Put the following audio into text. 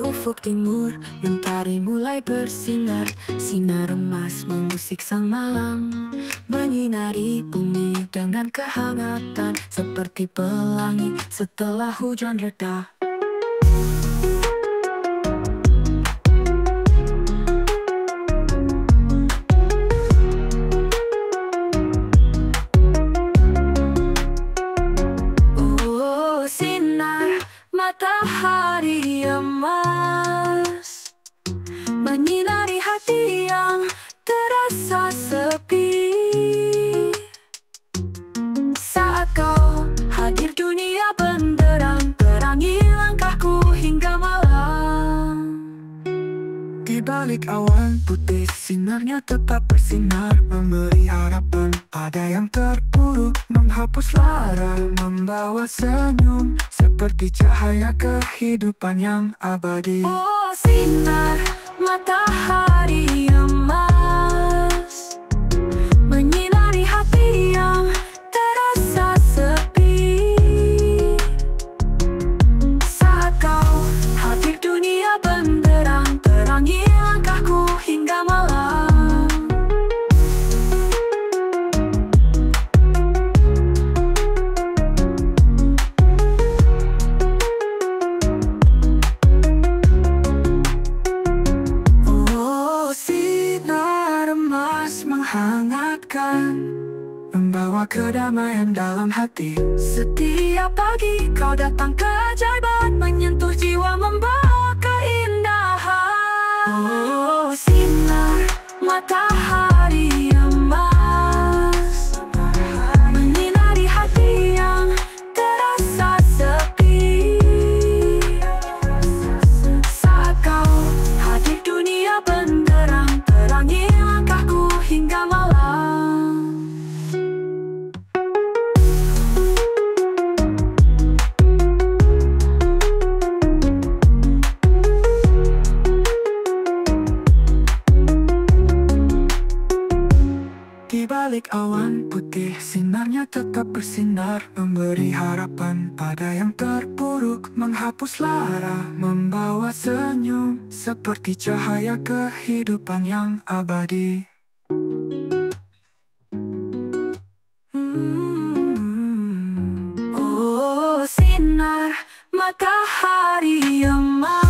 ufuk timur Mentari mulai bersinar. Sinar emas mengusik sang malam Menyinari bumi dengan kehangatan. Seperti pelangi setelah hujan reda matahari emas balik awan putih sinarnya tetap bersinar. Memberi harapan pada yang terpuruk. Menghapus lara membawa senyum. Seperti cahaya kehidupan yang abadi. Oh menghangatkan Membawa kedamaian dalam hati. Setiap pagi kau datang keajaiban Menyentuh jiwa membawa keindahan. Oh sinar matahari Di balik awan putih. Sinarnya tetap bersinar. Memberi harapan pada yang terpuruk. Menghapus lara, membawa senyum. Seperti cahaya kehidupan yang abadi. Hmm. Oh sinar matahari emas